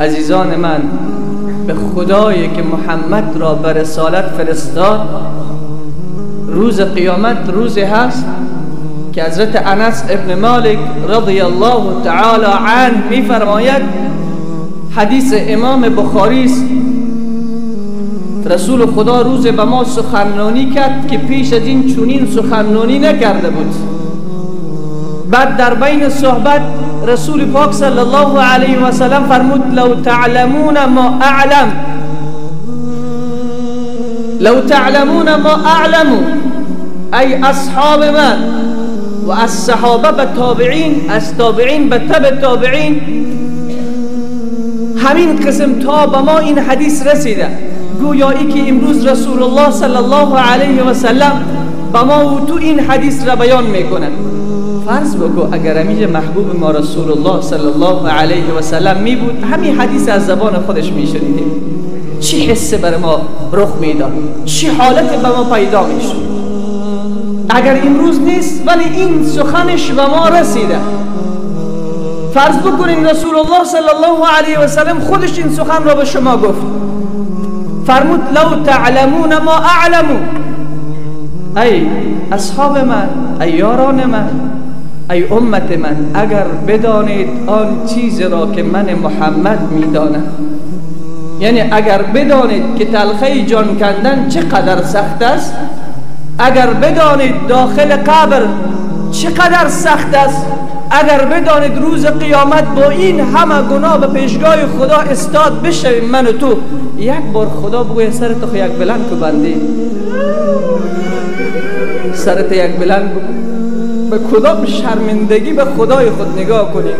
عزیزان من به خدایی که محمد را به رسالت فرستاد روز قیامت روزی هست که حضرت انس ابن مالک رضی الله تعالی عنه می فرماید حدیث امام بخاری است. رسول خدا روز به ما سخنرانی کرد که پیش از این چونین سخنرانی نکرده بود. بعد در بین صحبت رسول پاک صلی الله علیه و سلم فرمود لو تعلمون ما اعلم. لو تعلمون ما اعلم ای اصحاب من و از صحابه به تابعین از تابعین به تبع تابعین. همین قسم تا به ما این حدیث رسیده گویایی که امروز رسول الله صلی الله علیه و سلم به ما و تو این حدیث را بیان می‌کنه فرض بکو اگر امیج محبوب ما رسول الله صلی الله علیه و سلم می بود همین حدیث از زبان خودش می شنیدیم. چی حس بر ما رخ می‌داد چی حالت به ما پیدا می‌شد اگر امروز نیست ولی این سخنش به ما رسیده. فرض بکنیم رسول الله صلی الله علیه و سلم خودش این سخن را به شما گفت. فرمود لو تعلمون ما اعلمو ای اصحاب من ای یاران من ای امت من اگر بدانید آن چیز را که من محمد می‌دانم. یعنی اگر بدانید که تلخه جان کندن چقدر سخت است اگر بدانید داخل قبر چقدر سخت است اگر بدانید روز قیامت با این همه گناه به پیشگاه خدا استاد بشه من و تو یک بار خدا بگوی سرت خو یک بلند کو بندی. سرت یک بلند به کدام شرمندگی به خدای خود نگاه کنیم؟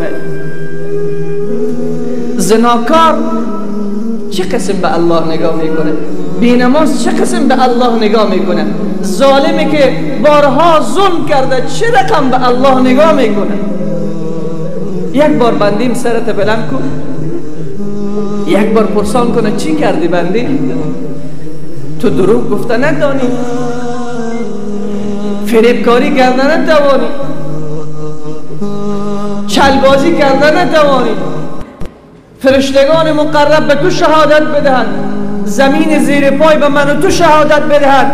زناکار چه قسم به الله نگاه می‌کنه؟ بینماز چه قسم به الله نگاه می‌کنه؟ ظالمی که بارها ظلم کرده چه رقم به الله نگاه می‌کنه؟ یک بار بندیم سرت بلند کن. یک بار پرسان کنه چی کردی بندی؟ تو دروغ گفته ندانی. فریبکاری کرده نتوانی چلبازی کرده نتوانی فرشتگان مقرب به تو شهادت بدهند. زمین زیر پای به من و تو شهادت بدهند.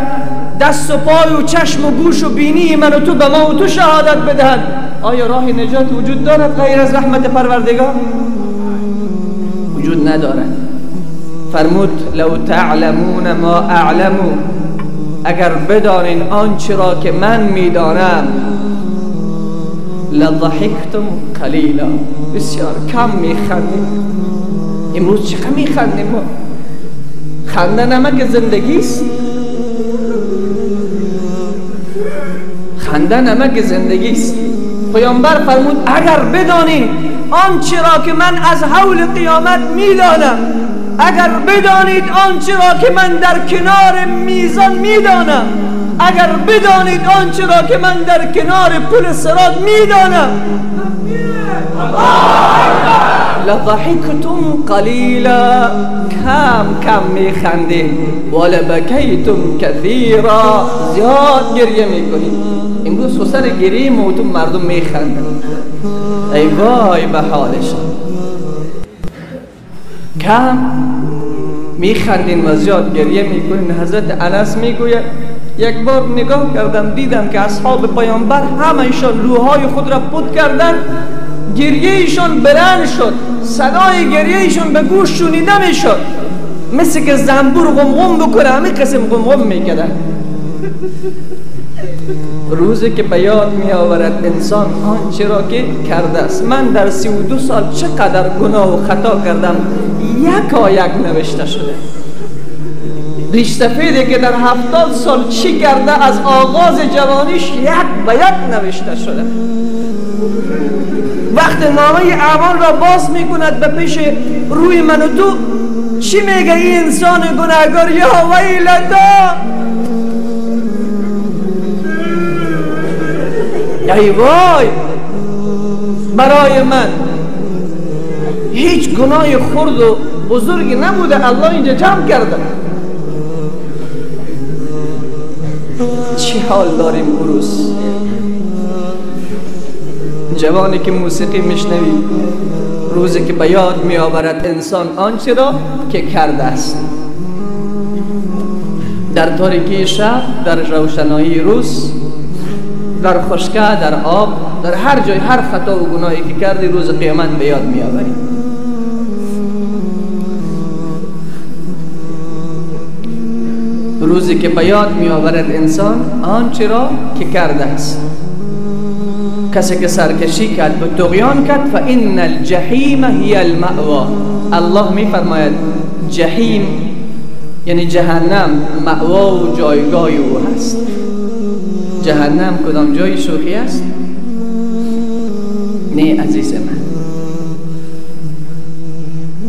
دست و پای و چشم و گوش و بینی من و تو به ما و تو شهادت بدهند. آیا راه نجات وجود دارد غیر از رحمت پروردگار؟ وجود ندارد. فرمود لو تعلمون ما اعلمو اگر بدانین آنچه را که من می‌دانم. لضحکتم قلیلا بسیار کم میخندیم. امروز چقدر میخندیم خنده نمک زندگی است. خنده نمک زندگی است. پیامبر فرمود اگر بدانین آنچه را که من از حول قیامت می‌دانم اگر بدانید آنچه را که من در کنار میزان می‌دانم اگر بدانید آنچه را که من در کنار پل سرات می‌دانم. لضحکتم قلیلا کم کم میخندید ولبکیتم کثیرا زیاد گریه می‌کنید امروز سر گریه موتون مردم میخندن. ای وای به حالشان. کم میخندین و زیاد گریه می‌کنین. حضرت انس می‌گوید یک بار نگاه کردم دیدم که اصحاب پیامبر همهشان روحای خود را پود کردن. گریه ایشان بلند شد صدای گریه ایشان به گوش شنیده می‌شد. مثل که زنبور غمغم بکنه همین قسم غمغم می‌کردن روزی که به یاد می آورد انسان آنچه را که کرده است. من در سی و دو سال چقدر گناه و خطا کردم. یک یک نوشته شده. ریشتفیدی که در هفتاد سال چی کرده از آغاز جوانیش یک به یک نوشته شده. وقت نامه اعمال را باز می‌کند به پیش روی من و تو چی میگه این انسان گناهگار؟ یا ویلتا! ای وای! برای من هیچ گناه خرد و بزرگی نبوده الله اینجا جمع کرده. چی حال داریم بروز جوانی که موسیقی میشنوی روزی که به یاد می آورد انسان آنچه را که کرده است. در تاریکی شب در روشنایی روز در خشکه در آب در هر جای هر خطا و گناهی که کردی روز قیامت به یاد می روزی که به یاد می آورد انسان آنچه را که کرده است. کسی که سرکشی کرد و تغیان کرد فان الجحیم هی المأوا الله می فرماید جحیم یعنی جهنم مأوا و جایگاه او هست. جهنم کدام جای شوخی است؟ نه عزیز من.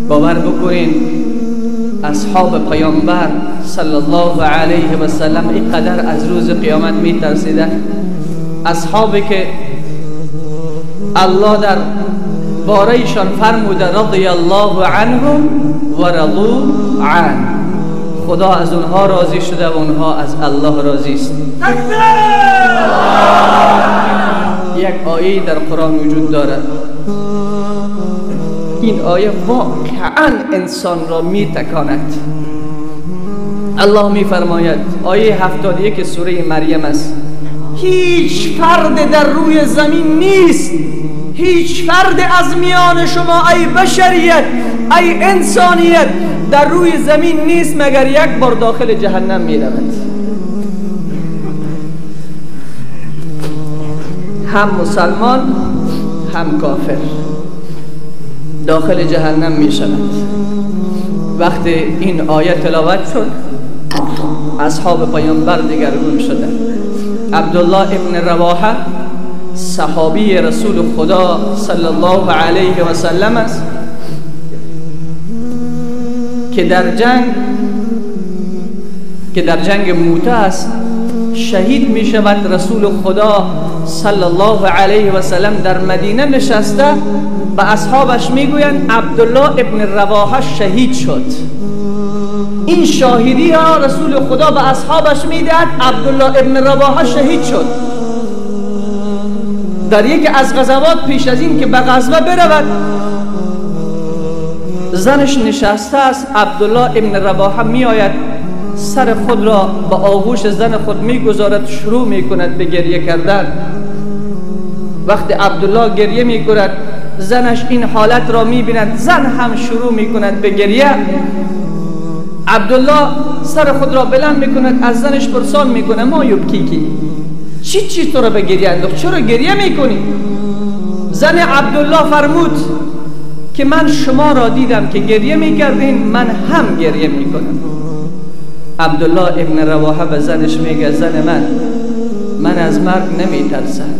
باور بکنین اصحاب پیامبر صلی الله علیه و سلم اینقدر از روز قیامت می ترسیدن اصحابی که الله در بارهشان فرموده رضی الله عنهم و رضو عن. خدا از اونها راضی شده و اونها از الله راضی است. یک آیه در قرآن وجود دارد. این آیه واقعا انسان را می تکاند الله می فرماید آیه هفتادی سوره مریم است. هیچ فرد در روی زمین نیست. هیچ فرد از میان شما ای بشریت ای انسانیت در روی زمین نیست مگر یک بار داخل جهنم می رود هم مسلمان هم کافر. داخل جهنم می شود وقتی این آیه تلاوت شد اصحاب پیامبر دگرگون شدند. عبدالله ابن رواحه صحابی رسول خدا صلی الله علیه و سلم است که در جنگ که در جنگ موته است شهید می شود رسول خدا صلی الله علیه و سلم در مدینه نشسته. به اصحابش می‌گویند عبدالله ابن رواحه شهید شد. این شاهدی ها رسول خدا به اصحابش می‌دهد عبدالله ابن رواحه شهید شد. در یکی از غزوات پیش از این که به غزوه برود زنش نشسته است عبدالله ابن رواحه می آید سر خود را به آغوش زن خود می گذارد شروع می کند به گریه کردن. وقتی عبدالله گریه می کند زنش این حالت را می بیند زن هم شروع می کند به گریه. عبدالله سر خود را بلند می کند از زنش پرسان می کند ما یبکی کی چی چی تو را به گریه انداخت؟ چرا گریه می کنی زن عبدالله فرمود که من شما را دیدم که گریه می کردین من هم گریه می کنم عبدالله ابن رواحه به زنش میگه زن من من از مرگ نمی ترسم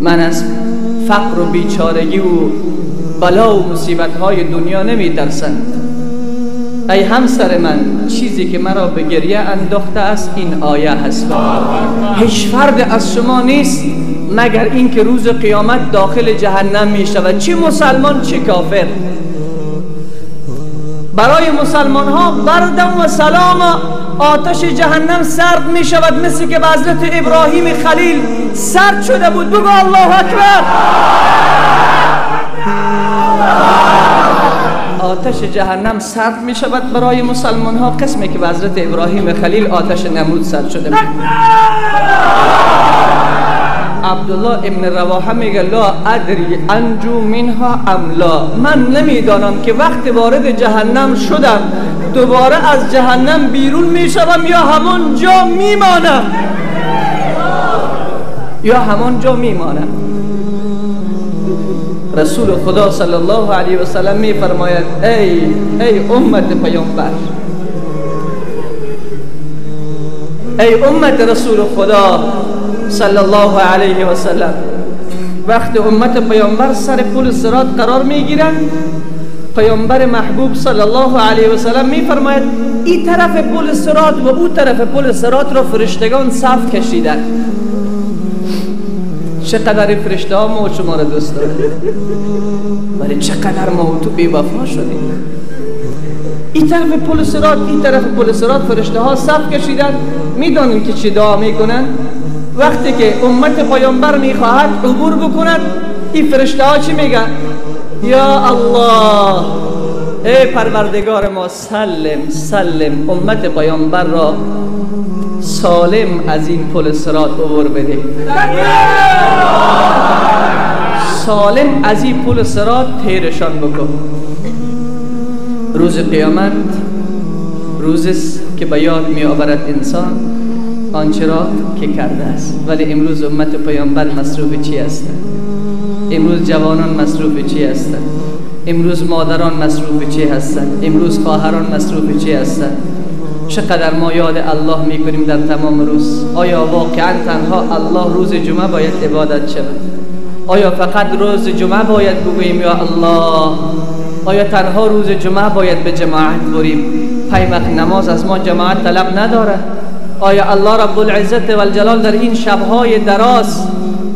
من از فقر و بیچارگی و بلا و مصیبت های دنیا نمی ترسم ای همسر من چیزی که مرا به گریه انداخته است این آیه هست. هیچ فرد از شما نیست مگر اینکه روز قیامت داخل جهنم می شود چه مسلمان چه کافر. برای مسلمان ها بردم و سلام. آتش جهنم سرد می شود مثل که به حضرت ابراهیم خلیل سرد شده بود. بگو الله اکبر. آتش جهنم سرد می شود برای مسلمان ها قسمی که به حضرت ابراهیم خلیل آتش نمود سرد شده بود. عبدالله ابن رواحه میگه لا ادری انجو منها املا من نمی‌دانم که وقت وارد جهنم شدم دوباره از جهنم بیرون می‌شوم یا همون جا میمانم؟ یا همون جا میمانم؟ رسول خدا صلی الله علیه و سلم می فرماید ای ای امت پیامبر. ای امت رسول خدا صلی الله علیه و سلم وقت امت پیامبر سر پل صراط قرار می‌گیرند پیامبر محبوب صلی الله علیه و سلم می فرماید این طرف پل صراط و او طرف پل صراط را فرشتگان صف کشیدن. چقدر فرشته ها ما شما را دوست دارد ولی چقدر ما تو بی وفا شدیم. این طرف پل سرات این طرف پل سرات فرشته ها صف کشیدن. می‌دانیم که چی دعا می‌کنن؟ وقتی که امت پیامبر می‌خواهد عبور بکند این فرشته ها چی میگن؟ یا الله! ای پروردگار ما سلم سلم امت پیامبر را سالم از این پل سرات عبور بده. سالم از این پل سرات تیرشان بکن. روز قیامت روز که به یاد می آورد انسان آنچه را که کرده است. ولی امروز امت پیامبر مصروف چی هستند امروز جوانان مصروف چی هستند امروز مادران مصروف چی هستند امروز خواهران مصروف چی هستند چقدر ما یاد الله می‌کنیم در تمام روز؟ آیا واقعا تنها الله روز جمعه باید عبادت شود؟ آیا فقط روز جمعه باید بگوییم یا الله؟ آیا تنها روز جمعه باید به جماعت بریم؟ پیمق نماز از ما جماعت طلب نداره آیا الله رب العزت و الجلال در این شبهای دراز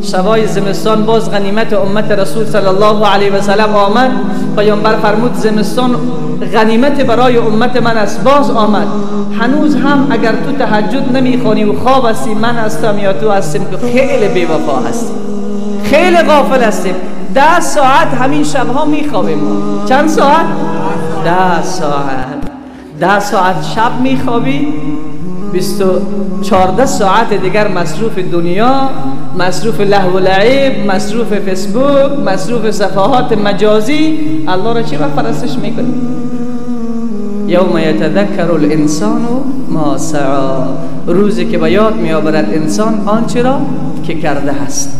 شبای زمستان باز غنیمت امت رسول صلی الله علیه و سلم آمد؟ پیامبر فرمود زمستان غنیمت برای امت من است. باز آمد. هنوز هم اگر تو تهجد نمی‌خوانی و خواب هستی من هستم یا تو هستیم که خیلی بیوفا هستی خیلی غافل هستیم. ده ساعت همین شبها میخوابیم. چند ساعت؟ ده ساعت. ده ساعت شب میخوابی. بیست و چارده ساعت دیگر مصروف دنیا مصروف لهو و لعب مصروف فیسبوک مصروف صفحات مجازی الله را چی وقت پرستش می‌کنی یوم یتذکر الانسان ما سعا روزی که به یاد میآورد انسان آنچه را که کرده است.